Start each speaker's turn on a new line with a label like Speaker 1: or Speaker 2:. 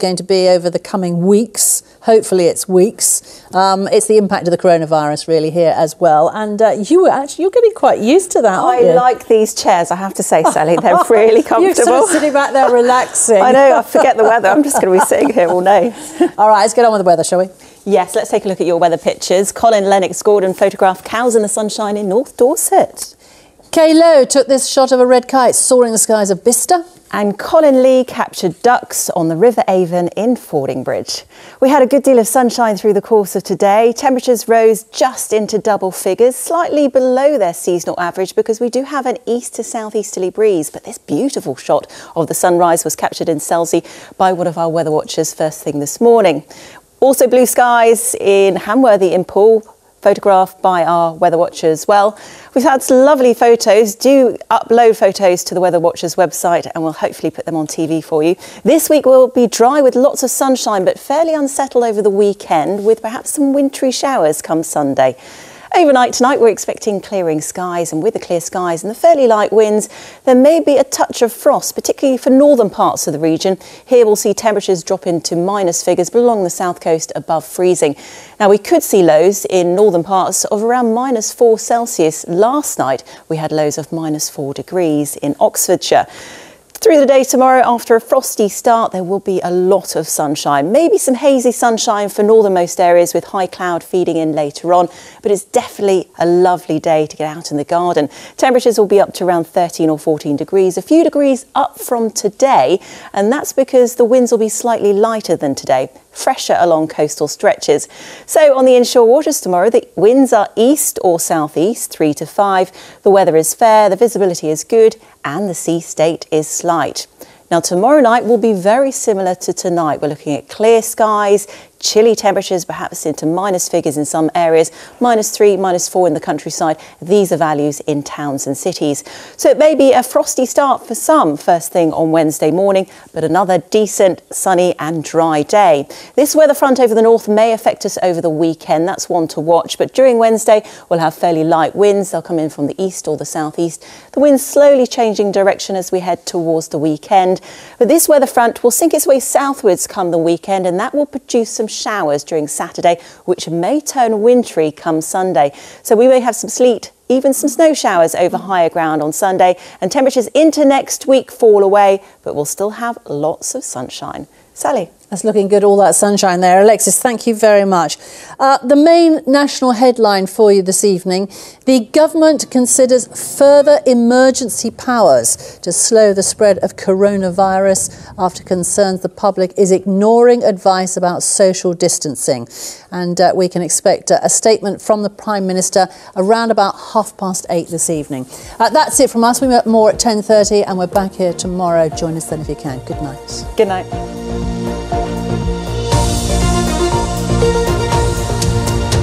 Speaker 1: going to be over the coming weeks. Hopefully, it's weeks. Um, it's the impact of the coronavirus really here as well. And uh, you were actually you're getting quite used to that.
Speaker 2: I
Speaker 1: you?
Speaker 2: like these chairs. I have to say, Sally, they're really comfortable.
Speaker 1: You're sort of sitting back there relaxing.
Speaker 2: I know. I forget the weather. I'm just going to be sitting here all day.
Speaker 1: all right, let's get on with the weather, shall we?
Speaker 2: Yes, let's take a look at your weather pictures. Colin Lennox Gordon photographed cows in the sunshine in North Dorset.
Speaker 1: Kay Lowe took this shot of a red kite soaring the skies of Bicester.
Speaker 2: And Colin Lee captured ducks on the River Avon in Fordingbridge. We had a good deal of sunshine through the course of today. Temperatures rose just into double figures, slightly below their seasonal average because we do have an east to southeasterly breeze. But this beautiful shot of the sunrise was captured in Selsey by one of our weather watchers first thing this morning. Also blue skies in Hamworthy in Poole, photographed by our Weather Watcher as well. We've had some lovely photos. Do upload photos to the Weather Watcher's website and we'll hopefully put them on TV for you. This week will be dry with lots of sunshine but fairly unsettled over the weekend with perhaps some wintry showers come Sunday. Overnight tonight, we're expecting clearing skies, and with the clear skies and the fairly light winds, there may be a touch of frost, particularly for northern parts of the region. Here we'll see temperatures drop into minus figures, but along the south coast above freezing. Now, we could see lows in northern parts of around minus four Celsius. Last night, we had lows of minus four degrees in Oxfordshire. Through the day tomorrow, after a frosty start, there will be a lot of sunshine. Maybe some hazy sunshine for northernmost areas with high cloud feeding in later on, but it's definitely a lovely day to get out in the garden. Temperatures will be up to around 13 or 14 degrees, a few degrees up from today, and that's because the winds will be slightly lighter than today fresher along coastal stretches. So on the inshore waters tomorrow, the winds are east or southeast, 3 to 5. The weather is fair, the visibility is good, and the sea state is slight. Now, tomorrow night will be very similar to tonight. We're looking at clear skies, chilly temperatures, perhaps into minus figures in some areas, minus three, minus four in the countryside. These are values in towns and cities. So it may be a frosty start for some first thing on Wednesday morning, but another decent, sunny and dry day. This weather front over the north may affect us over the weekend. That's one to watch. But during Wednesday, we'll have fairly light winds. They'll come in from the east or the southeast. The winds slowly changing direction as we head towards the weekend. But this weather front will sink its way southwards come the weekend, and that will produce some showers during Saturday, which may turn wintry come Sunday. So we may have some sleet even some snow showers over higher ground on Sunday, and temperatures into next week fall away, but we'll still have lots of sunshine. Sally.
Speaker 1: That's looking good, all that sunshine there. Alexis, thank you very much. Uh, the main national headline for you this evening the government considers further emergency powers to slow the spread of coronavirus after concerns the public is ignoring advice about social distancing. And uh, we can expect uh, a statement from the Prime Minister around about half past eight this evening. Uh, that's it from us. We met more at 10.30 and we're back here tomorrow. Join us then if you can. Good night.
Speaker 2: Good night. Música